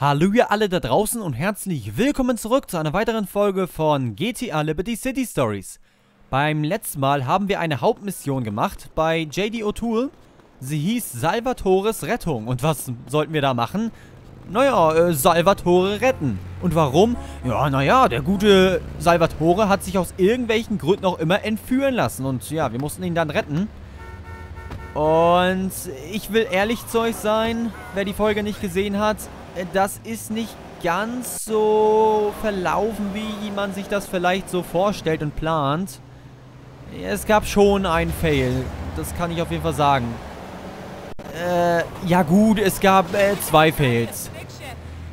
Hallo ihr alle da draußen und herzlich willkommen zurück zu einer weiteren Folge von GTA Liberty City Stories. Beim letzten Mal haben wir eine Hauptmission gemacht bei JD O'Toole. Sie hieß Salvatores Rettung. Und was sollten wir da machen? Naja, äh, Salvatore retten. Und warum? Ja, naja, der gute Salvatore hat sich aus irgendwelchen Gründen auch immer entführen lassen. Und ja, wir mussten ihn dann retten. Und ich will ehrlich zu euch sein, wer die Folge nicht gesehen hat, das ist nicht ganz so verlaufen, wie man sich das vielleicht so vorstellt und plant. Es gab schon einen Fail, das kann ich auf jeden Fall sagen. Äh, ja gut, es gab äh, zwei Fails.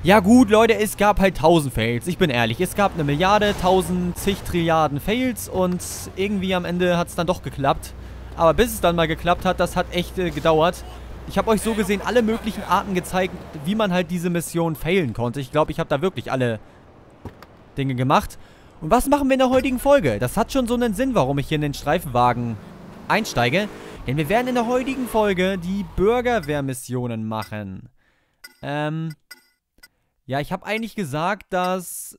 Ja gut, Leute, es gab halt tausend Fails. Ich bin ehrlich, es gab eine Milliarde, tausend, zig Trilliarden Fails und irgendwie am Ende hat es dann doch geklappt. Aber bis es dann mal geklappt hat, das hat echt äh, gedauert. Ich habe euch so gesehen alle möglichen Arten gezeigt, wie man halt diese Mission failen konnte. Ich glaube, ich habe da wirklich alle Dinge gemacht. Und was machen wir in der heutigen Folge? Das hat schon so einen Sinn, warum ich hier in den Streifenwagen einsteige. Denn wir werden in der heutigen Folge die Bürgerwehrmissionen machen. Ähm, ja, ich habe eigentlich gesagt, dass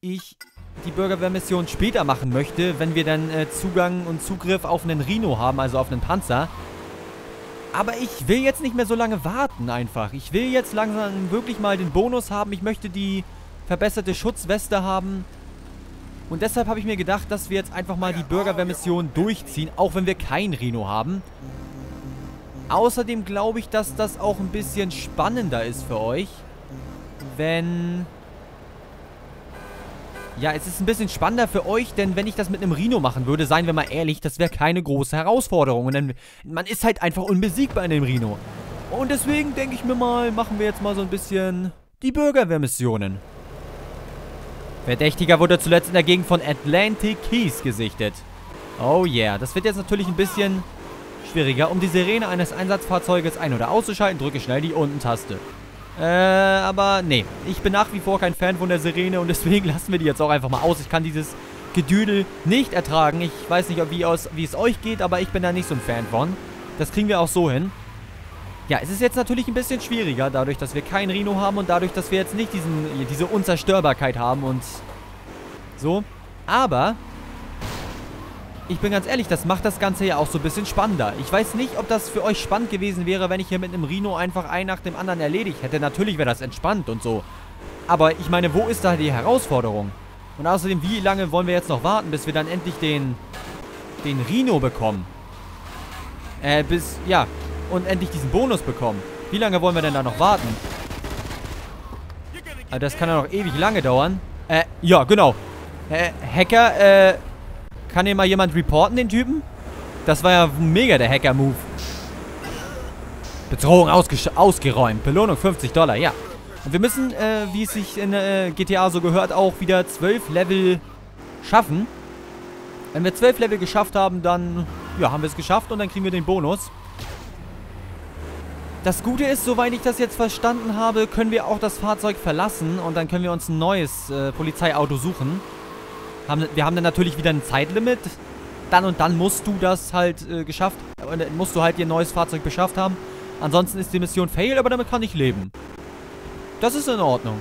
ich die Bürgerwehrmission später machen möchte, wenn wir dann äh, Zugang und Zugriff auf einen Rhino haben, also auf einen Panzer. Aber ich will jetzt nicht mehr so lange warten einfach. Ich will jetzt langsam wirklich mal den Bonus haben. Ich möchte die verbesserte Schutzweste haben. Und deshalb habe ich mir gedacht, dass wir jetzt einfach mal die Bürgerwehrmission durchziehen, auch wenn wir kein Rhino haben. Außerdem glaube ich, dass das auch ein bisschen spannender ist für euch, wenn ja, es ist ein bisschen spannender für euch, denn wenn ich das mit einem Rhino machen würde, seien wir mal ehrlich, das wäre keine große Herausforderung. Denn man ist halt einfach unbesiegbar in dem Rhino. Und deswegen denke ich mir mal, machen wir jetzt mal so ein bisschen die Bürgerwehrmissionen. Verdächtiger wurde zuletzt in der Gegend von Atlantic Keys gesichtet. Oh yeah, das wird jetzt natürlich ein bisschen schwieriger. Um die Sirene eines Einsatzfahrzeuges ein- oder auszuschalten, drücke schnell die Unten-Taste. Äh, aber nee. Ich bin nach wie vor kein Fan von der Sirene und deswegen lassen wir die jetzt auch einfach mal aus. Ich kann dieses Gedüdel nicht ertragen. Ich weiß nicht, wie, aus, wie es euch geht, aber ich bin da nicht so ein Fan von. Das kriegen wir auch so hin. Ja, es ist jetzt natürlich ein bisschen schwieriger, dadurch, dass wir kein Rhino haben und dadurch, dass wir jetzt nicht diesen, diese Unzerstörbarkeit haben und so. Aber ich bin ganz ehrlich, das macht das Ganze ja auch so ein bisschen spannender. Ich weiß nicht, ob das für euch spannend gewesen wäre, wenn ich hier mit einem Rhino einfach einen nach dem anderen erledigt hätte. Natürlich wäre das entspannt und so. Aber ich meine, wo ist da die Herausforderung? Und außerdem, wie lange wollen wir jetzt noch warten, bis wir dann endlich den, den Rhino bekommen? Äh, bis, ja, und endlich diesen Bonus bekommen. Wie lange wollen wir denn da noch warten? Also das kann ja noch ewig lange dauern. Äh, ja, genau. Äh, Hacker, äh, kann hier mal jemand reporten, den Typen? Das war ja mega der Hacker-Move. Bedrohung ausgeräumt. Belohnung 50 Dollar, ja. Und wir müssen, äh, wie es sich in äh, GTA so gehört, auch wieder 12 Level schaffen. Wenn wir 12 Level geschafft haben, dann, ja, haben wir es geschafft und dann kriegen wir den Bonus. Das Gute ist, soweit ich das jetzt verstanden habe, können wir auch das Fahrzeug verlassen und dann können wir uns ein neues äh, Polizeiauto suchen. Haben, wir haben dann natürlich wieder ein Zeitlimit. Dann und dann musst du das halt äh, geschafft, äh, musst du halt dir ein neues Fahrzeug beschafft haben. Ansonsten ist die Mission fail, aber damit kann ich leben. Das ist in Ordnung.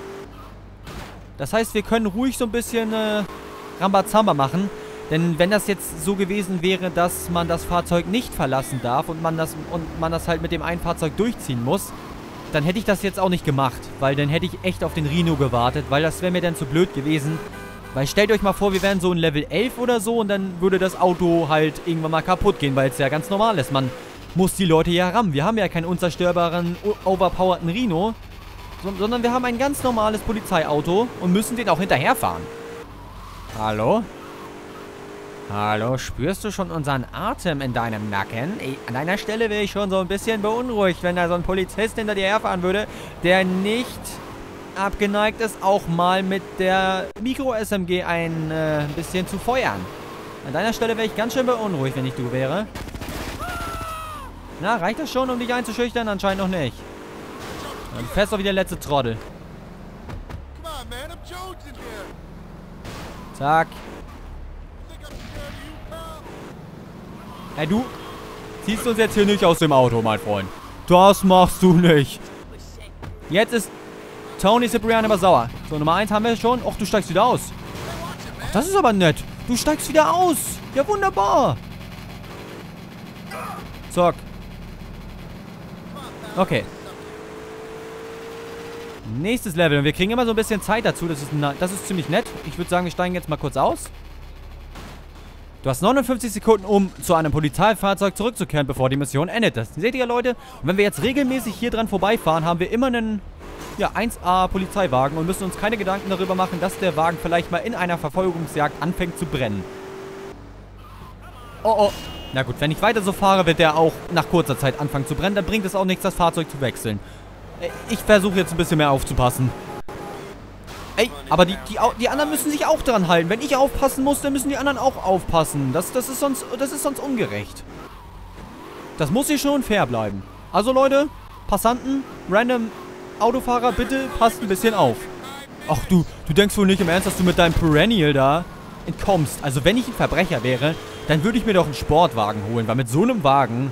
Das heißt, wir können ruhig so ein bisschen äh, Rambazamba machen. Denn wenn das jetzt so gewesen wäre, dass man das Fahrzeug nicht verlassen darf und man das, und man das halt mit dem einen Fahrzeug durchziehen muss, dann hätte ich das jetzt auch nicht gemacht. Weil dann hätte ich echt auf den Rhino gewartet, weil das wäre mir dann zu blöd gewesen, weil stellt euch mal vor, wir wären so in Level 11 oder so und dann würde das Auto halt irgendwann mal kaputt gehen, weil es ja ganz normal ist. Man muss die Leute ja rammen. Wir haben ja keinen unzerstörbaren, overpowerten Rhino, sondern wir haben ein ganz normales Polizeiauto und müssen den auch hinterherfahren. Hallo? Hallo, spürst du schon unseren Atem in deinem Nacken? An deiner Stelle wäre ich schon so ein bisschen beunruhigt, wenn da so ein Polizist hinter dir herfahren würde, der nicht abgeneigt ist, auch mal mit der Mikro-SMG ein äh, bisschen zu feuern. An deiner Stelle wäre ich ganz schön beunruhigt, wenn ich du wäre. Na, reicht das schon, um dich einzuschüchtern? Anscheinend noch nicht. Du fährst doch wie der letzte Trottel. Zack. Hey, du ziehst uns jetzt hier nicht aus dem Auto, mein Freund. Das machst du nicht. Jetzt ist Tony Cipriani aber sauer. So, Nummer 1 haben wir schon. Och, du steigst wieder aus. Ach, das ist aber nett. Du steigst wieder aus. Ja, wunderbar. Zock. Okay. Nächstes Level. Und wir kriegen immer so ein bisschen Zeit dazu. Das ist, das ist ziemlich nett. Ich würde sagen, wir steigen jetzt mal kurz aus. Du hast 59 Sekunden, um zu einem Polizeifahrzeug zurückzukehren, bevor die Mission endet. Das seht ihr, Leute? Und wenn wir jetzt regelmäßig hier dran vorbeifahren, haben wir immer einen ja, 1A Polizeiwagen und müssen uns keine Gedanken darüber machen, dass der Wagen vielleicht mal in einer Verfolgungsjagd anfängt zu brennen. Oh, oh. Na gut, wenn ich weiter so fahre, wird der auch nach kurzer Zeit anfangen zu brennen. Dann bringt es auch nichts, das Fahrzeug zu wechseln. Äh, ich versuche jetzt ein bisschen mehr aufzupassen. Ey, aber die, die, die anderen müssen sich auch dran halten. Wenn ich aufpassen muss, dann müssen die anderen auch aufpassen. Das, das, ist, sonst, das ist sonst ungerecht. Das muss hier schon fair bleiben. Also Leute, Passanten, random Autofahrer, bitte passt ein bisschen auf. Ach du, du denkst wohl nicht im Ernst, dass du mit deinem Perennial da entkommst. Also wenn ich ein Verbrecher wäre, dann würde ich mir doch einen Sportwagen holen. Weil mit so einem Wagen,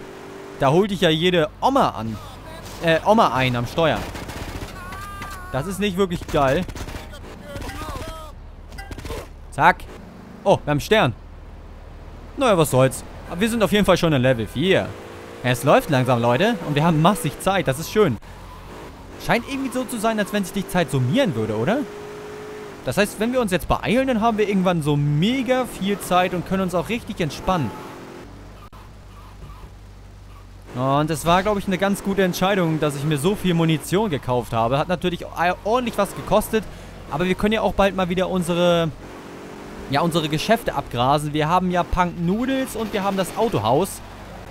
da holt ich ja jede Oma an. Äh, Oma ein am Steuer. Das ist nicht wirklich geil. Zack. Oh, wir haben einen Stern. Naja, was soll's. Aber wir sind auf jeden Fall schon in Level 4. Es läuft langsam, Leute. Und wir haben massig Zeit. Das ist schön. Scheint irgendwie so zu sein, als wenn sich die Zeit summieren würde, oder? Das heißt, wenn wir uns jetzt beeilen, dann haben wir irgendwann so mega viel Zeit und können uns auch richtig entspannen. Und es war, glaube ich, eine ganz gute Entscheidung, dass ich mir so viel Munition gekauft habe. Hat natürlich ordentlich was gekostet. Aber wir können ja auch bald mal wieder unsere ja, unsere Geschäfte abgrasen. Wir haben ja Punk Noodles und wir haben das Autohaus.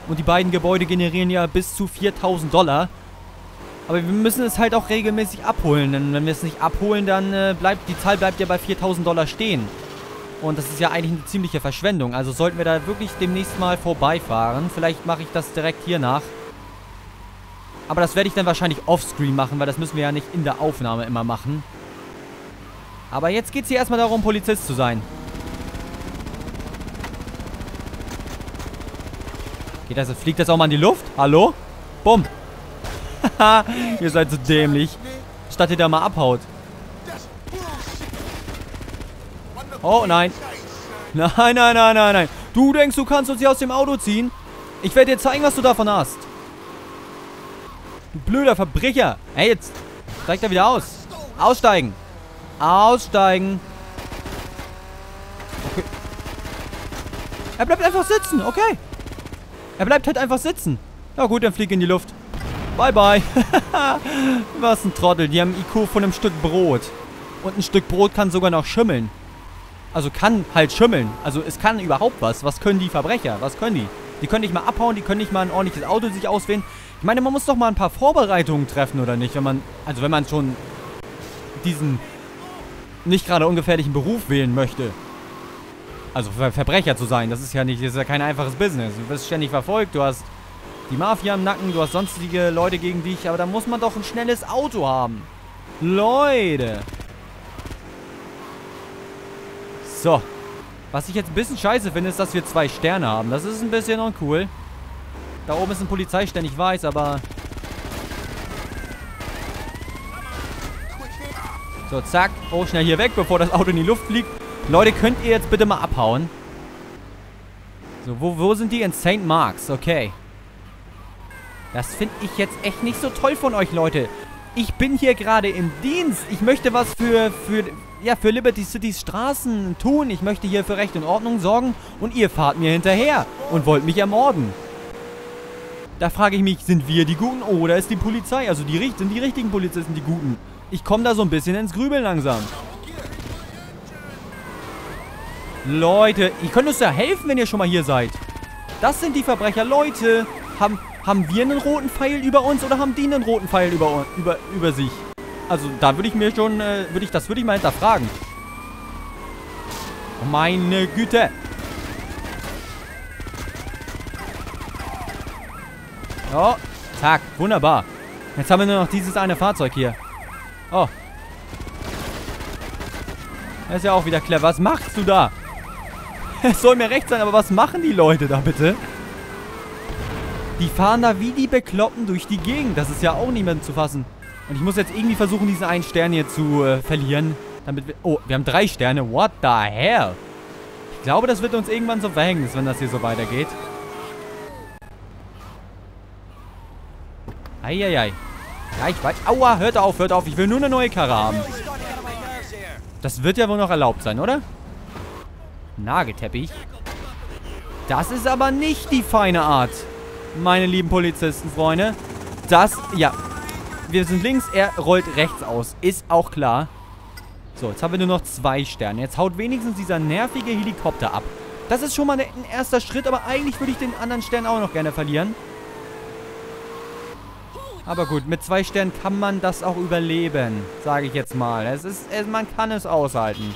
Und die beiden Gebäude generieren ja bis zu 4000 Dollar. Aber wir müssen es halt auch regelmäßig abholen. Denn wenn wir es nicht abholen, dann äh, bleibt die Zahl bleibt ja bei 4000 Dollar stehen. Und das ist ja eigentlich eine ziemliche Verschwendung. Also sollten wir da wirklich demnächst mal vorbeifahren. Vielleicht mache ich das direkt hier nach. Aber das werde ich dann wahrscheinlich offscreen machen, weil das müssen wir ja nicht in der Aufnahme immer machen. Aber jetzt geht es hier erstmal darum, Polizist zu sein. Geht das, fliegt das auch mal in die Luft? Hallo? Bumm. Ihr seid so dämlich. Statt ihr da mal abhaut. Oh, nein. Nein, nein, nein, nein, nein. Du denkst, du kannst uns hier aus dem Auto ziehen? Ich werde dir zeigen, was du davon hast. Du blöder Verbrecher. Hey, jetzt steigt er wieder aus. Aussteigen. Aussteigen. Okay. Er bleibt einfach sitzen. Okay. Er bleibt halt einfach sitzen. Na gut, dann flieg in die Luft. Bye, bye. Was ein Trottel. Die haben IQ von einem Stück Brot. Und ein Stück Brot kann sogar noch schimmeln. Also kann halt schimmeln. Also es kann überhaupt was. Was können die Verbrecher? Was können die? Die können nicht mal abhauen, die können nicht mal ein ordentliches Auto sich auswählen. Ich meine, man muss doch mal ein paar Vorbereitungen treffen, oder nicht? Wenn man, also wenn man schon diesen nicht gerade ungefährlichen Beruf wählen möchte. Also Ver Verbrecher zu sein, das ist ja nicht, das ist ja kein einfaches Business. Du wirst ständig verfolgt, du hast die Mafia im Nacken, du hast sonstige Leute gegen dich, aber da muss man doch ein schnelles Auto haben. Leute. So. Was ich jetzt ein bisschen scheiße finde, ist, dass wir zwei Sterne haben. Das ist ein bisschen uncool. Da oben ist ein Polizeistern, ich weiß, aber... So, zack. Oh, schnell hier weg, bevor das Auto in die Luft fliegt. Leute, könnt ihr jetzt bitte mal abhauen? So, wo, wo sind die? In St. Marks, okay. Das finde ich jetzt echt nicht so toll von euch, Leute. Ich bin hier gerade im Dienst. Ich möchte was für, für, ja, für Liberty Cities Straßen tun. Ich möchte hier für Recht und Ordnung sorgen. Und ihr fahrt mir hinterher und wollt mich ermorden. Da frage ich mich, sind wir die Guten oder ist die Polizei, also die, sind die richtigen Polizisten die Guten? Ich komme da so ein bisschen ins Grübeln langsam. Leute, ihr könnt uns ja helfen, wenn ihr schon mal hier seid. Das sind die Verbrecher. Leute, haben, haben wir einen roten Pfeil über uns oder haben die einen roten Pfeil über, über, über sich? Also, da würde ich mir schon, äh, würde ich, das würde ich mal hinterfragen. Meine Güte. Oh, zack, wunderbar. Jetzt haben wir nur noch dieses eine Fahrzeug hier. Oh. Das ist ja auch wieder clever. Was machst du da? Es soll mir recht sein, aber was machen die Leute da bitte? Die fahren da wie die Bekloppten durch die Gegend. Das ist ja auch niemand zu fassen. Und ich muss jetzt irgendwie versuchen, diesen einen Stern hier zu äh, verlieren. Damit wir... Oh, wir haben drei Sterne. What the hell? Ich glaube, das wird uns irgendwann so Verhängnis, wenn das hier so weitergeht. Eieiei. Ja, ich weiß. Aua, hört auf, hört auf. Ich will nur eine neue Karre haben. Das wird ja wohl noch erlaubt sein, oder? Nagelteppich. Das ist aber nicht die feine Art, meine lieben Polizistenfreunde. Das, ja. Wir sind links, er rollt rechts aus. Ist auch klar. So, jetzt haben wir nur noch zwei Sterne. Jetzt haut wenigstens dieser nervige Helikopter ab. Das ist schon mal ein erster Schritt, aber eigentlich würde ich den anderen Stern auch noch gerne verlieren. Aber gut, mit zwei Sternen kann man das auch überleben, sage ich jetzt mal. Es ist, es, man kann es aushalten.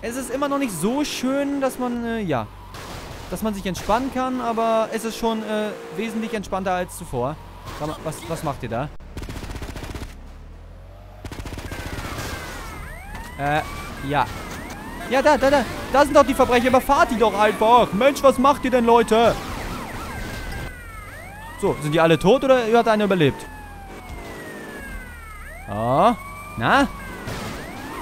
Es ist immer noch nicht so schön, dass man, äh, ja, dass man sich entspannen kann, aber es ist schon äh, wesentlich entspannter als zuvor. Was, was macht ihr da? Äh, ja. Ja, da, da, da. Da sind doch die Verbrecher. Überfahrt die doch einfach. Mensch, was macht ihr denn, Leute? So, sind die alle tot oder hat einer überlebt? Oh. Na?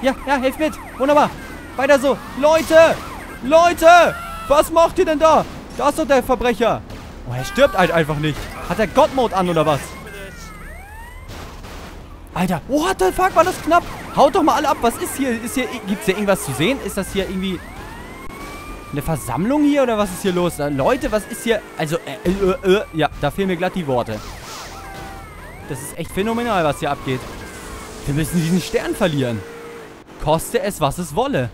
Ja, ja, helft mit. Wunderbar. Weiter so. Leute! Leute! Was macht ihr denn da? Da ist doch der Verbrecher. Oh, er stirbt halt einfach nicht. Hat er God-Mode an oder was? Alter, what the fuck, war das knapp? Haut doch mal alle ab. Was ist hier? Ist hier, gibt's hier irgendwas zu sehen? Ist das hier irgendwie eine Versammlung hier oder was ist hier los? Äh, Leute, was ist hier? Also, äh, äh, äh, ja, da fehlen mir glatt die Worte. Das ist echt phänomenal, was hier abgeht. Wir müssen diesen Stern verlieren. Koste es, was es wolle.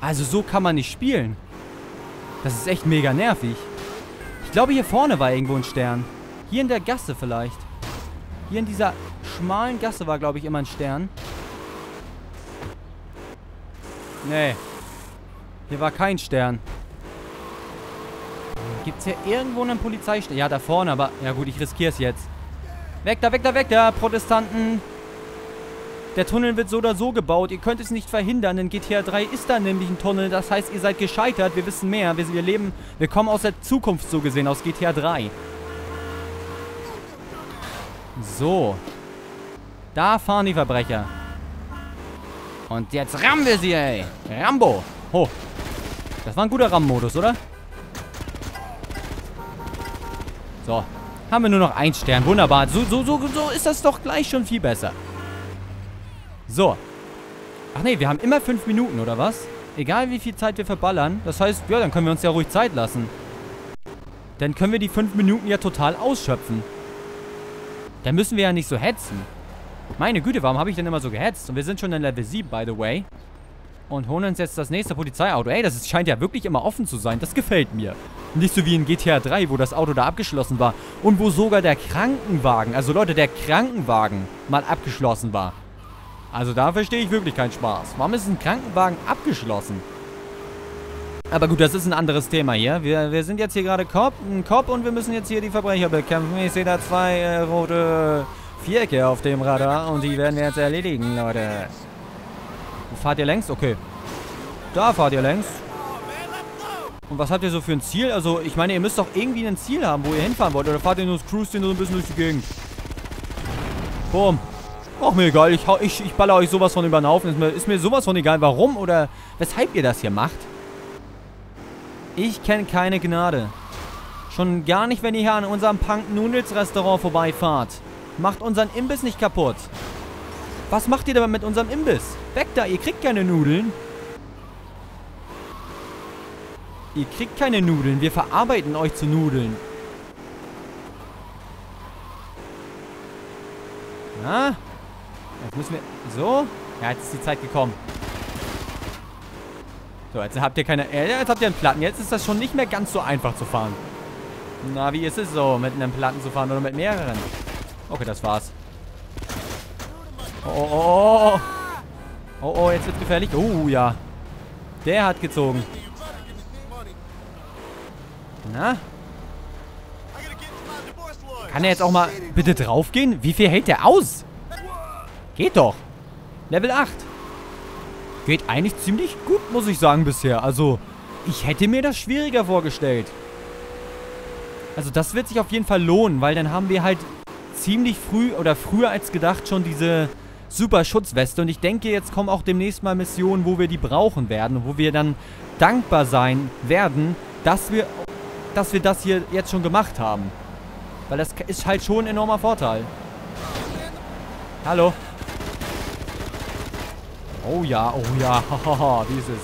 Also, so kann man nicht spielen. Das ist echt mega nervig. Ich glaube, hier vorne war irgendwo ein Stern. Hier in der Gasse vielleicht. Hier in dieser schmalen Gasse war, glaube ich, immer ein Stern. Nee. Hier war kein Stern. Gibt es hier irgendwo einen Polizeistern? Ja, da vorne, aber... Ja gut, ich riskiere es jetzt. Weg da, weg da, weg da, Protestanten. Der Tunnel wird so oder so gebaut. Ihr könnt es nicht verhindern. In GTA 3 ist da nämlich ein Tunnel. Das heißt, ihr seid gescheitert. Wir wissen mehr. Wir, wir leben... Wir kommen aus der Zukunft so gesehen, aus GTA 3. So. Da fahren die Verbrecher. Und jetzt rammen wir sie, ey. Rambo. Ho. Das war ein guter RAM-Modus, oder? So. Haben wir nur noch einen Stern. Wunderbar. So, so, so, so ist das doch gleich schon viel besser. So. Ach nee, wir haben immer fünf Minuten, oder was? Egal wie viel Zeit wir verballern. Das heißt, ja, dann können wir uns ja ruhig Zeit lassen. Dann können wir die fünf Minuten ja total ausschöpfen. Dann müssen wir ja nicht so hetzen. Meine Güte, warum habe ich denn immer so gehetzt? Und wir sind schon in Level 7, by the way. Und holen uns jetzt das nächste Polizeiauto. Ey, das ist, scheint ja wirklich immer offen zu sein. Das gefällt mir. Nicht so wie in GTA 3, wo das Auto da abgeschlossen war. Und wo sogar der Krankenwagen, also Leute, der Krankenwagen mal abgeschlossen war. Also da verstehe ich wirklich keinen Spaß. Warum ist ein Krankenwagen abgeschlossen? Aber gut, das ist ein anderes Thema hier. Wir, wir sind jetzt hier gerade Cop, ein Cop und wir müssen jetzt hier die Verbrecher bekämpfen. Ich sehe da zwei äh, rote Vierecke auf dem Radar und die werden wir jetzt erledigen, Leute. Fahrt ihr längs? Okay. Da fahrt ihr längs. Und was habt ihr so für ein Ziel? Also, ich meine, ihr müsst doch irgendwie ein Ziel haben, wo ihr hinfahren wollt. Oder fahrt ihr nur das Cruise so ein bisschen durch die Gegend? Boom. Ach, mir egal. Ich, ich, ich baller euch sowas von über den Haufen. Ist mir, ist mir sowas von egal, warum oder weshalb ihr das hier macht. Ich kenne keine Gnade. Schon gar nicht, wenn ihr hier an unserem Punk Noodles Restaurant vorbeifahrt. Macht unseren Imbiss nicht kaputt. Was macht ihr denn mit unserem Imbiss? Weg da, ihr kriegt keine Nudeln. Ihr kriegt keine Nudeln. Wir verarbeiten euch zu Nudeln. Na? Müssen wir... So? Ja, jetzt ist die Zeit gekommen. So, jetzt habt ihr keine... Jetzt habt ihr einen Platten. Jetzt ist das schon nicht mehr ganz so einfach zu fahren. Na, wie ist es so, mit einem Platten zu fahren oder mit mehreren? Okay, das war's. Oh, oh, oh, oh. Oh, oh, jetzt wird gefährlich. Oh, ja. Der hat gezogen. Na? Kann er jetzt auch mal bitte draufgehen? Wie viel hält der aus? Geht doch. Level 8. Geht eigentlich ziemlich gut, muss ich sagen, bisher. Also, ich hätte mir das schwieriger vorgestellt. Also, das wird sich auf jeden Fall lohnen, weil dann haben wir halt ziemlich früh oder früher als gedacht schon diese super Schutzweste. Und ich denke, jetzt kommen auch demnächst mal Missionen, wo wir die brauchen werden. Wo wir dann dankbar sein werden, dass wir, dass wir das hier jetzt schon gemacht haben. Weil das ist halt schon ein enormer Vorteil. Hallo. Oh ja, oh ja, hahaha, dieses.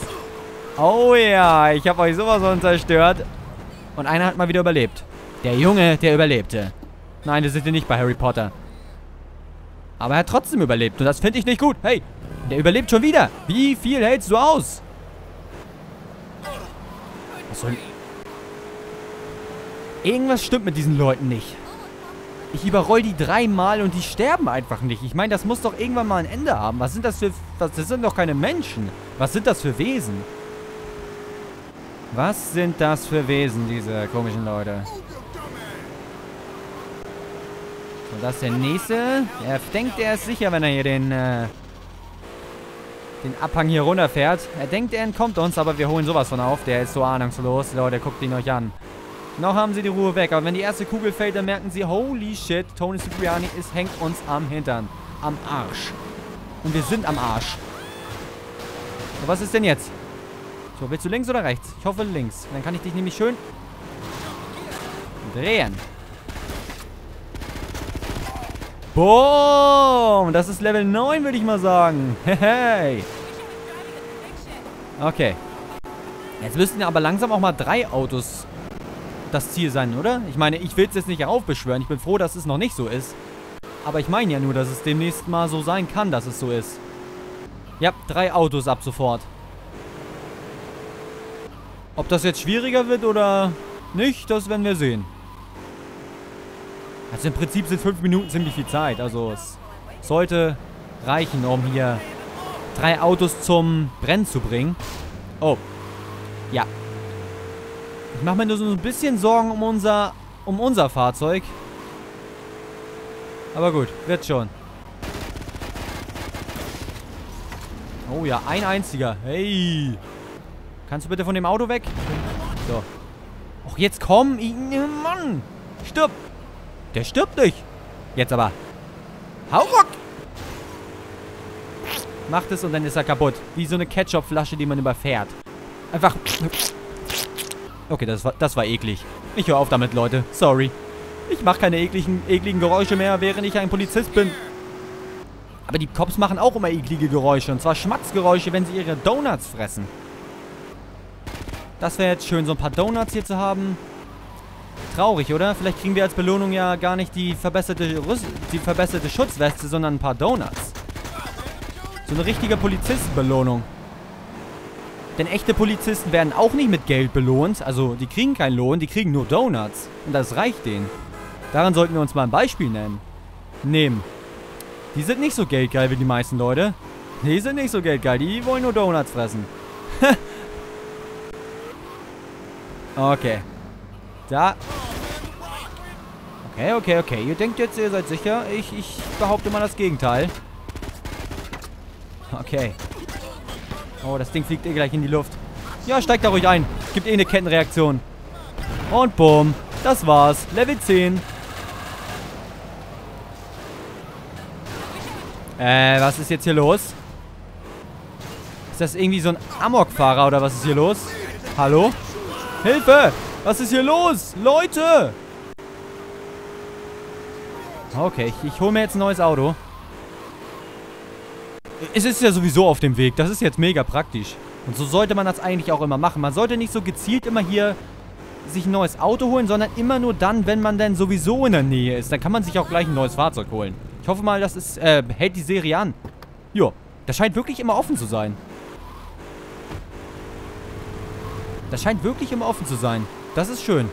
Oh ja, ich habe euch sowas von zerstört. Und einer hat mal wieder überlebt. Der Junge, der überlebte. Nein, wir sind hier nicht bei Harry Potter. Aber er hat trotzdem überlebt. Und das finde ich nicht gut. Hey, der überlebt schon wieder. Wie viel hältst du aus? Was soll... Irgendwas stimmt mit diesen Leuten nicht. Ich überroll die dreimal und die sterben einfach nicht. Ich meine, das muss doch irgendwann mal ein Ende haben. Was sind das für... Das sind doch keine Menschen. Was sind das für Wesen? Was sind das für Wesen, diese komischen Leute? So, das ist der nächste. Er denkt, er ist sicher, wenn er hier den, äh, den Abhang hier runterfährt. Er denkt, er entkommt uns, aber wir holen sowas von auf. Der ist so ahnungslos. Leute, guckt ihn euch an. Noch haben sie die Ruhe weg. Aber wenn die erste Kugel fällt, dann merken sie, holy shit, Tony Cipriani ist, hängt uns am Hintern. Am Arsch. Und wir sind am Arsch. So, was ist denn jetzt? So, willst du links oder rechts? Ich hoffe links. Dann kann ich dich nämlich schön drehen. Boom! Das ist Level 9, würde ich mal sagen. Hey! Okay. Jetzt müssten aber langsam auch mal drei Autos das Ziel sein, oder? Ich meine, ich will es jetzt nicht heraufbeschwören. Ich bin froh, dass es noch nicht so ist. Aber ich meine ja nur, dass es demnächst mal so sein kann, dass es so ist. Ja, drei Autos ab sofort. Ob das jetzt schwieriger wird oder nicht, das werden wir sehen. Also im Prinzip sind fünf Minuten ziemlich viel Zeit. Also es sollte reichen, um hier drei Autos zum Brennen zu bringen. Oh. Ja. Ich mache mir nur so ein bisschen Sorgen um unser, um unser Fahrzeug. Aber gut, wird schon. Oh ja, ein einziger. Hey. Kannst du bitte von dem Auto weg? So. Och, jetzt komm. Mann. Stirb. Der stirbt nicht. Jetzt aber. Hau ruck. Macht es und dann ist er kaputt. Wie so eine Ketchup-Flasche, die man überfährt. Einfach. Okay, das war, das war eklig. Ich höre auf damit, Leute. Sorry. Ich mache keine ekligen, ekligen Geräusche mehr, während ich ein Polizist bin. Aber die Cops machen auch immer eklige Geräusche. Und zwar Schmatzgeräusche, wenn sie ihre Donuts fressen. Das wäre jetzt schön, so ein paar Donuts hier zu haben. Traurig, oder? Vielleicht kriegen wir als Belohnung ja gar nicht die verbesserte, Rüst die verbesserte Schutzweste, sondern ein paar Donuts. So eine richtige Polizistenbelohnung. Denn echte Polizisten werden auch nicht mit Geld belohnt. Also, die kriegen keinen Lohn, die kriegen nur Donuts. Und das reicht denen. Daran sollten wir uns mal ein Beispiel nennen. Nehmen. Die sind nicht so geldgeil wie die meisten Leute. Die sind nicht so geldgeil, die wollen nur Donuts fressen. okay. Da. Okay, okay, okay. Ihr denkt jetzt, ihr seid sicher. Ich, ich behaupte mal das Gegenteil. Okay. Oh, das Ding fliegt eh gleich in die Luft. Ja, steigt da ruhig ein. Gibt eh eine Kettenreaktion. Und bumm. Das war's. Level 10. Äh, was ist jetzt hier los? Ist das irgendwie so ein Amokfahrer oder was ist hier los? Hallo? Hilfe! Was ist hier los? Leute! Okay, ich, ich hole mir jetzt ein neues Auto. Es ist ja sowieso auf dem Weg. Das ist jetzt mega praktisch. Und so sollte man das eigentlich auch immer machen. Man sollte nicht so gezielt immer hier sich ein neues Auto holen, sondern immer nur dann, wenn man denn sowieso in der Nähe ist. Dann kann man sich auch gleich ein neues Fahrzeug holen. Ich hoffe mal, das ist, äh, hält die Serie an. Jo, das scheint wirklich immer offen zu sein. Das scheint wirklich immer offen zu sein. Das ist schön.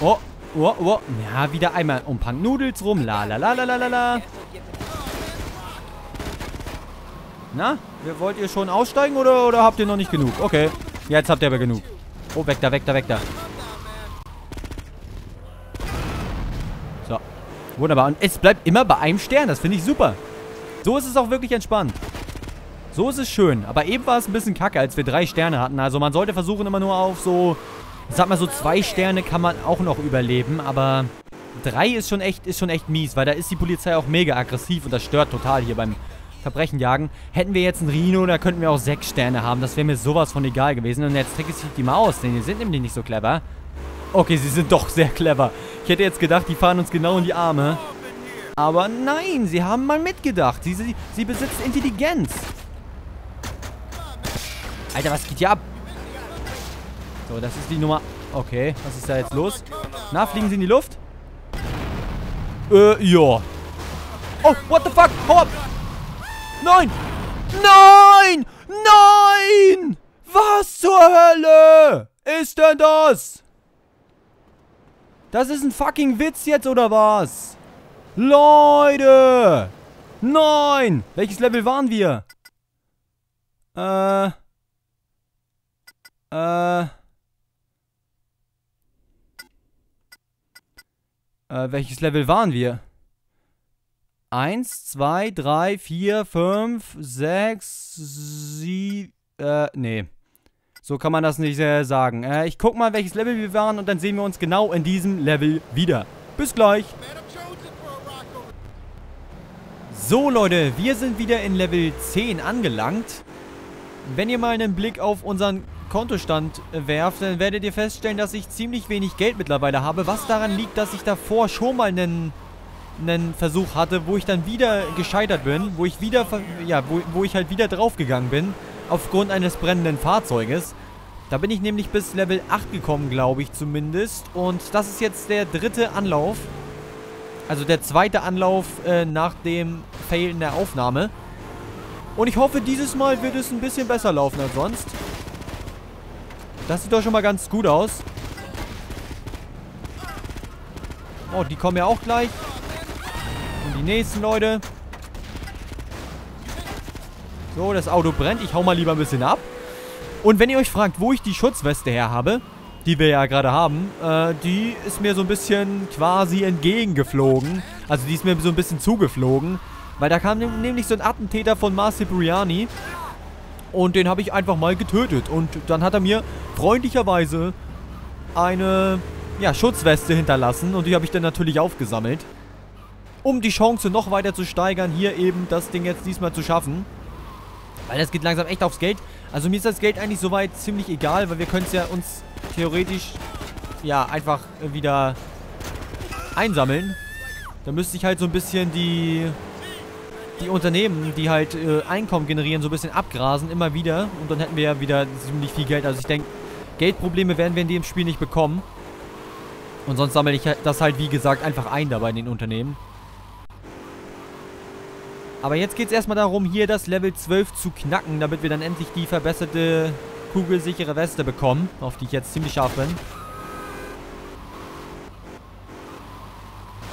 Oh, oh, oh. Ja, wieder einmal um Punk Noodles rum. La, la, la, la, la, la. Na, wollt ihr schon aussteigen oder, oder habt ihr noch nicht genug? Okay, jetzt habt ihr aber genug. Oh, weg da, weg da, weg da. So. Wunderbar. Und es bleibt immer bei einem Stern. Das finde ich super. So ist es auch wirklich entspannt. So ist es schön. Aber eben war es ein bisschen kacke, als wir drei Sterne hatten. Also man sollte versuchen immer nur auf so... Sag mal so zwei Sterne kann man auch noch überleben. Aber 3 ist schon echt, ist schon echt mies, weil da ist die Polizei auch mega aggressiv und das stört total hier beim Verbrechen jagen. Hätten wir jetzt einen Rhino, da könnten wir auch 6 Sterne haben. Das wäre mir sowas von egal gewesen. Und jetzt trick ich die mal aus, denn die sind nämlich nicht so clever. Okay, sie sind doch sehr clever. Ich hätte jetzt gedacht, die fahren uns genau in die Arme. Aber nein, sie haben mal mitgedacht. Sie, sie, sie besitzt Intelligenz. Alter, was geht hier ab? So, das ist die Nummer... Okay, was ist da jetzt los? Na, fliegen sie in die Luft? Äh, ja. Oh, what the fuck? Hau ab! Nein! Nein! Nein! Was zur Hölle ist denn das? Das ist ein fucking Witz jetzt, oder was? Leute! Nein! Welches Level waren wir? Äh... Äh... Äh, welches Level waren wir? Eins, zwei, drei, vier, fünf, sechs, sieben, äh, nee. So kann man das nicht äh, sagen. Äh, ich guck mal, welches Level wir waren und dann sehen wir uns genau in diesem Level wieder. Bis gleich. So, Leute, wir sind wieder in Level 10 angelangt. Wenn ihr mal einen Blick auf unseren Kontostand werft, dann werdet ihr feststellen, dass ich ziemlich wenig Geld mittlerweile habe. Was daran liegt, dass ich davor schon mal einen, einen Versuch hatte, wo ich dann wieder gescheitert bin, wo ich wieder, ja, wo, wo ich halt wieder draufgegangen bin, aufgrund eines brennenden Fahrzeuges. Da bin ich nämlich bis Level 8 gekommen, glaube ich zumindest. Und das ist jetzt der dritte Anlauf. Also der zweite Anlauf äh, nach dem Fail in der Aufnahme. Und ich hoffe, dieses Mal wird es ein bisschen besser laufen als sonst. Das sieht doch schon mal ganz gut aus. Oh, die kommen ja auch gleich. Die nächsten Leute. So, das Auto brennt. Ich hau mal lieber ein bisschen ab. Und wenn ihr euch fragt, wo ich die Schutzweste her habe, die wir ja gerade haben, äh, die ist mir so ein bisschen quasi entgegengeflogen. Also die ist mir so ein bisschen zugeflogen. Weil da kam nämlich so ein Attentäter von Marci Briani. Und den habe ich einfach mal getötet. Und dann hat er mir freundlicherweise eine ja, Schutzweste hinterlassen. Und die habe ich dann natürlich aufgesammelt. Um die Chance noch weiter zu steigern, hier eben das Ding jetzt diesmal zu schaffen. Weil das geht langsam echt aufs Geld. Also mir ist das Geld eigentlich soweit ziemlich egal, weil wir können es ja uns theoretisch ja einfach wieder einsammeln. Da müsste ich halt so ein bisschen die die Unternehmen, die halt äh, Einkommen generieren, so ein bisschen abgrasen, immer wieder. Und dann hätten wir ja wieder ziemlich viel Geld. Also ich denke, Geldprobleme werden wir in dem Spiel nicht bekommen. Und sonst sammle ich das halt, wie gesagt, einfach ein dabei in den Unternehmen. Aber jetzt geht es erstmal darum, hier das Level 12 zu knacken, damit wir dann endlich die verbesserte kugelsichere Weste bekommen, auf die ich jetzt ziemlich scharf bin.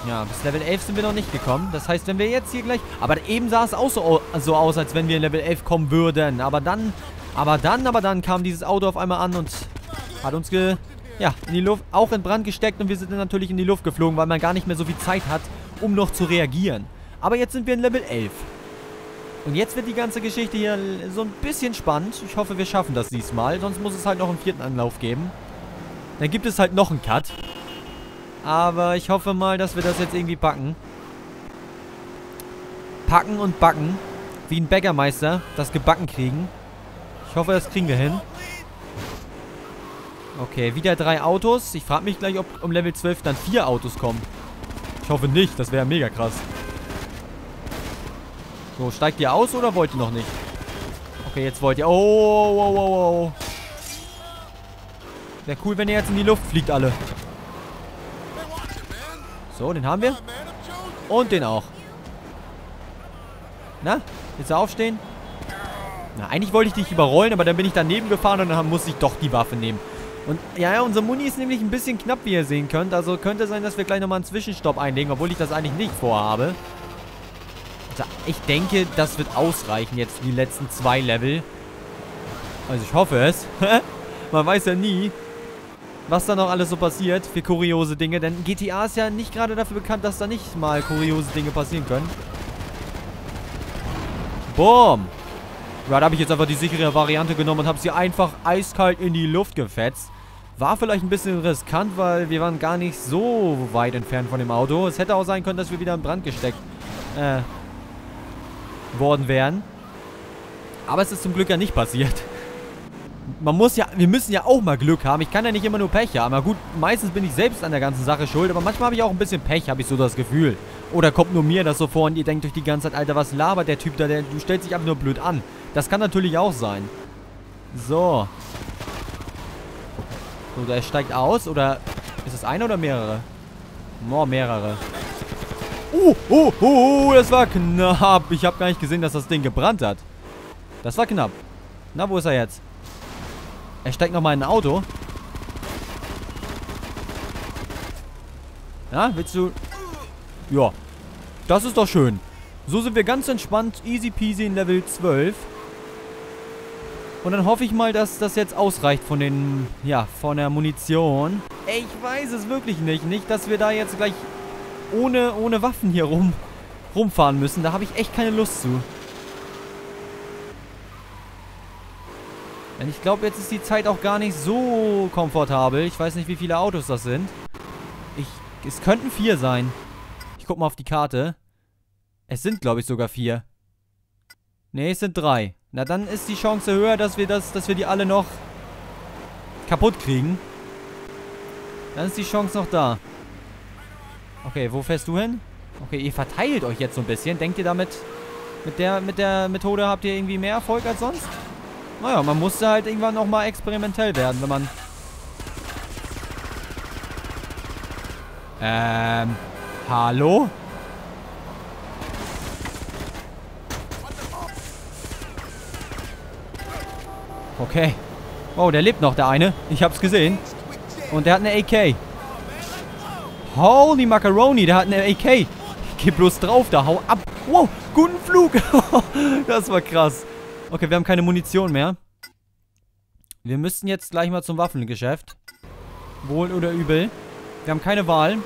Ja, bis Level 11 sind wir noch nicht gekommen. Das heißt, wenn wir jetzt hier gleich... Aber eben sah es auch so, so aus, als wenn wir in Level 11 kommen würden. Aber dann, aber dann, aber dann kam dieses Auto auf einmal an und hat uns ge... Ja, in die Luft, auch in Brand gesteckt und wir sind dann natürlich in die Luft geflogen, weil man gar nicht mehr so viel Zeit hat, um noch zu reagieren. Aber jetzt sind wir in Level 11. Und jetzt wird die ganze Geschichte hier so ein bisschen spannend. Ich hoffe, wir schaffen das diesmal. Sonst muss es halt noch einen vierten Anlauf geben. Dann gibt es halt noch einen Cut. Aber ich hoffe mal, dass wir das jetzt irgendwie packen. Packen und backen. Wie ein Bäckermeister das gebacken kriegen. Ich hoffe, das kriegen wir hin. Okay, wieder drei Autos. Ich frage mich gleich, ob um Level 12 dann vier Autos kommen. Ich hoffe nicht, das wäre mega krass. So, steigt ihr aus oder wollt ihr noch nicht? Okay, jetzt wollt ihr... Oh, oh, oh, oh, oh. Wäre cool, wenn ihr jetzt in die Luft fliegt, alle. So, den haben wir. Und den auch. Na, willst du aufstehen? Na, eigentlich wollte ich dich überrollen, aber dann bin ich daneben gefahren und dann musste ich doch die Waffe nehmen. Und ja, ja, unser Muni ist nämlich ein bisschen knapp, wie ihr sehen könnt. Also könnte sein, dass wir gleich nochmal einen Zwischenstopp einlegen, obwohl ich das eigentlich nicht vorhabe. Ich denke, das wird ausreichen jetzt die letzten zwei Level. Also ich hoffe es. Man weiß ja nie was da noch alles so passiert für kuriose Dinge. Denn GTA ist ja nicht gerade dafür bekannt, dass da nicht mal kuriose Dinge passieren können. Boom. Ja, da habe ich jetzt einfach die sichere Variante genommen und habe sie einfach eiskalt in die Luft gefetzt. War vielleicht ein bisschen riskant, weil wir waren gar nicht so weit entfernt von dem Auto. Es hätte auch sein können, dass wir wieder in Brand gesteckt äh, worden wären. Aber es ist zum Glück ja nicht passiert. Man muss ja, wir müssen ja auch mal Glück haben. Ich kann ja nicht immer nur Pech haben. Aber gut, meistens bin ich selbst an der ganzen Sache schuld. Aber manchmal habe ich auch ein bisschen Pech, habe ich so das Gefühl. Oder kommt nur mir das so vor und ihr denkt euch die ganze Zeit, Alter, was labert der Typ da? Der, du stellst dich einfach nur blöd an. Das kann natürlich auch sein. So. So, der steigt aus. Oder ist es einer oder mehrere? Oh, mehrere. Oh, oh, oh, das war knapp. Ich habe gar nicht gesehen, dass das Ding gebrannt hat. Das war knapp. Na, wo ist er jetzt? Er steigt nochmal in ein Auto. Ja, willst du... Ja. Das ist doch schön. So sind wir ganz entspannt, easy peasy in Level 12. Und dann hoffe ich mal, dass das jetzt ausreicht von den, ja, von der Munition. Ey, ich weiß es wirklich nicht. Nicht, dass wir da jetzt gleich ohne, ohne Waffen hier rum, rumfahren müssen. Da habe ich echt keine Lust zu. Denn ich glaube, jetzt ist die Zeit auch gar nicht so komfortabel. Ich weiß nicht, wie viele Autos das sind. Ich, es könnten vier sein. Ich guck mal auf die Karte. Es sind, glaube ich, sogar vier. Ne, es sind drei. Na, dann ist die Chance höher, dass wir das, dass wir die alle noch kaputt kriegen. Dann ist die Chance noch da. Okay, wo fährst du hin? Okay, ihr verteilt euch jetzt so ein bisschen. Denkt ihr damit, mit der, mit der Methode habt ihr irgendwie mehr Erfolg als sonst? Naja, man musste halt irgendwann nochmal experimentell werden, wenn man... Ähm, hallo? Okay. Oh, der lebt noch, der eine. Ich hab's gesehen. Und der hat eine AK. Holy Macaroni, der hat eine AK. Ich geh bloß drauf da, hau ab. Wow, guten Flug. das war krass. Okay, wir haben keine Munition mehr. Wir müssten jetzt gleich mal zum Waffengeschäft. Wohl oder übel. Wir haben keine Wahl.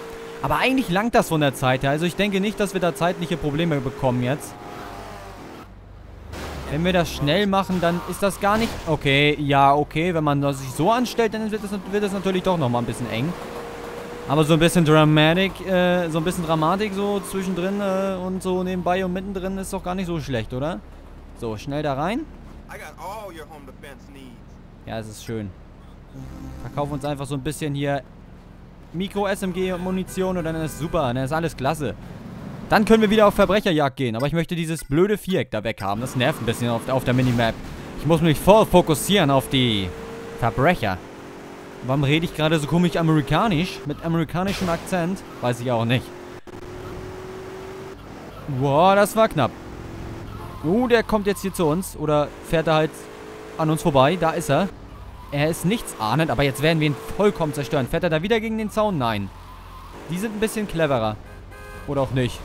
Aber eigentlich langt das von der Zeit her. Also ich denke nicht, dass wir da zeitliche Probleme bekommen jetzt. Wenn wir das schnell machen, dann ist das gar nicht... Okay, ja, okay. Wenn man das sich so anstellt, dann wird es wird natürlich doch nochmal ein bisschen eng. Aber so ein bisschen Dramatik, äh, so ein bisschen Dramatik so zwischendrin äh, und so nebenbei und mittendrin ist doch gar nicht so schlecht, oder? So, schnell da rein. Ja, es ist schön. Verkaufen uns einfach so ein bisschen hier Mikro-SMG-Munition und dann ist es super. Dann ist alles klasse. Dann können wir wieder auf Verbrecherjagd gehen. Aber ich möchte dieses blöde Viereck da weghaben. Das nervt ein bisschen auf, auf der Minimap. Ich muss mich voll fokussieren auf die Verbrecher. Warum rede ich gerade so komisch amerikanisch? Mit amerikanischem Akzent? Weiß ich auch nicht. Boah, das war knapp. Uh, der kommt jetzt hier zu uns. Oder fährt er halt an uns vorbei. Da ist er. Er ist nichts ahnend, aber jetzt werden wir ihn vollkommen zerstören. Fährt er da wieder gegen den Zaun? Nein. Die sind ein bisschen cleverer. Oder auch nicht.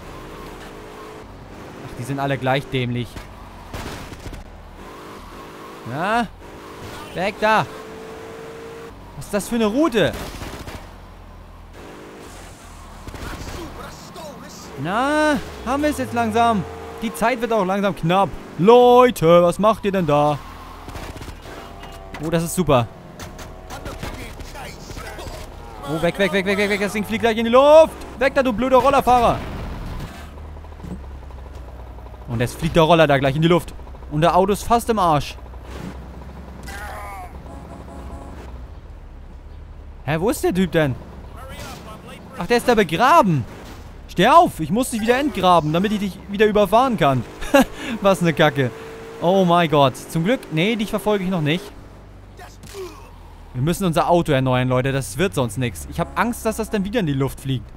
Die sind alle gleich dämlich. Na? Weg da! Was ist das für eine Route? Na, haben wir es jetzt langsam? Die Zeit wird auch langsam knapp. Leute, was macht ihr denn da? Oh, das ist super. Oh, weg, weg, weg, weg, weg, weg. Das Ding fliegt gleich in die Luft. Weg da, du blöder Rollerfahrer. Und jetzt fliegt der Roller da gleich in die Luft. Und der Auto ist fast im Arsch. Hä, wo ist der Typ denn? Ach, der ist da begraben. Steh auf, ich muss dich wieder entgraben, damit ich dich wieder überfahren kann. Was eine Kacke. Oh mein Gott. Zum Glück, nee, dich verfolge ich noch nicht. Wir müssen unser Auto erneuern, Leute. Das wird sonst nichts. Ich habe Angst, dass das dann wieder in die Luft fliegt.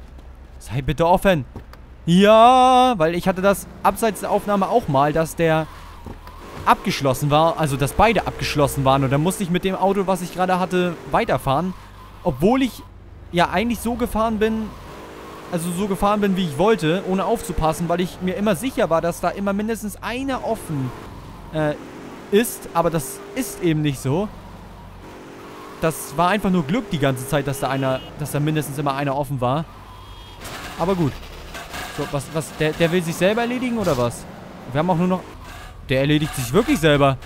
Sei bitte offen. Ja, weil ich hatte das abseits der Aufnahme auch mal, dass der abgeschlossen war. Also, dass beide abgeschlossen waren. Und dann musste ich mit dem Auto, was ich gerade hatte, weiterfahren. Obwohl ich ja eigentlich so gefahren bin, also so gefahren bin, wie ich wollte, ohne aufzupassen, weil ich mir immer sicher war, dass da immer mindestens einer offen äh, ist. Aber das ist eben nicht so. Das war einfach nur Glück die ganze Zeit, dass da einer, dass da mindestens immer einer offen war. Aber gut. So, was, was, der, der will sich selber erledigen oder was? Wir haben auch nur noch... Der erledigt sich wirklich selber.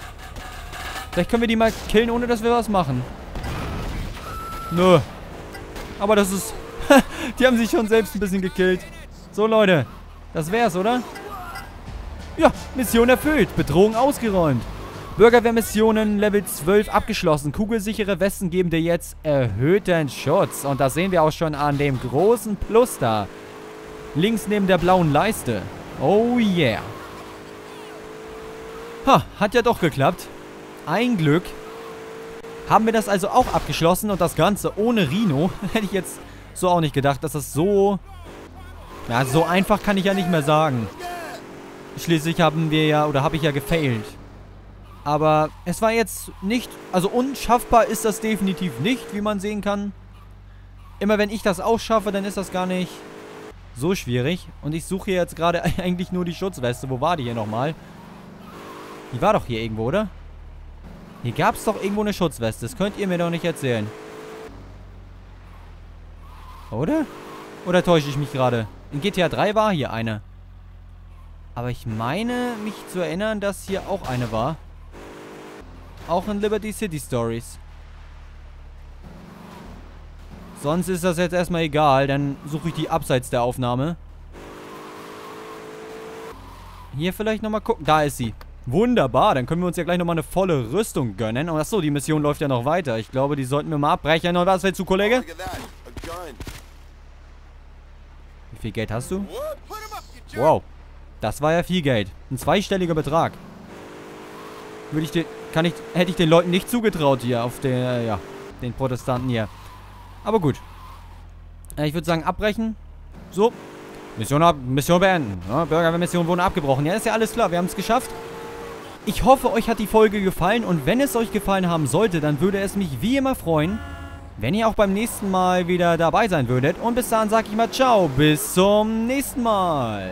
Vielleicht können wir die mal killen, ohne dass wir was machen. Nö. Aber das ist... die haben sich schon selbst ein bisschen gekillt. So, Leute. Das wär's, oder? Ja, Mission erfüllt. Bedrohung ausgeräumt. Bürgerwehrmissionen Level 12 abgeschlossen. Kugelsichere Westen geben dir jetzt erhöhten Schutz. Und das sehen wir auch schon an dem großen Plus da. Links neben der blauen Leiste. Oh yeah. Ha, hat ja doch geklappt. Ein Glück. Haben wir das also auch abgeschlossen und das Ganze ohne Rino. Hätte ich jetzt so auch nicht gedacht, dass das so... Ja, so einfach kann ich ja nicht mehr sagen. Schließlich haben wir ja, oder habe ich ja gefailt. Aber es war jetzt nicht, also unschaffbar ist das definitiv nicht, wie man sehen kann. Immer wenn ich das auch schaffe, dann ist das gar nicht so schwierig. Und ich suche jetzt gerade eigentlich nur die Schutzweste. Wo war die hier nochmal? Die war doch hier irgendwo, oder? Hier gab es doch irgendwo eine Schutzweste. Das könnt ihr mir doch nicht erzählen. Oder? Oder täusche ich mich gerade? In GTA 3 war hier eine. Aber ich meine, mich zu erinnern, dass hier auch eine war. Auch in Liberty City Stories. Sonst ist das jetzt erstmal egal. Dann suche ich die abseits der Aufnahme. Hier vielleicht nochmal gucken. Da ist sie. Wunderbar, dann können wir uns ja gleich nochmal eine volle Rüstung gönnen. Und achso, die Mission läuft ja noch weiter. Ich glaube, die sollten wir mal abbrechen. Und was willst du, Kollege? Wie viel Geld hast du? Wow. Das war ja viel Geld. Ein zweistelliger Betrag. Würde ich den... Kann ich... Hätte ich den Leuten nicht zugetraut hier auf der... Ja, den Protestanten hier. Aber gut. Äh, ich würde sagen, abbrechen. So. Mission ab... Mission beenden. Ja, Bürgerwehrmission wurden abgebrochen. Ja, ist ja alles klar. Wir haben es geschafft. Ich hoffe, euch hat die Folge gefallen und wenn es euch gefallen haben sollte, dann würde es mich wie immer freuen, wenn ihr auch beim nächsten Mal wieder dabei sein würdet. Und bis dahin sage ich mal ciao, bis zum nächsten Mal.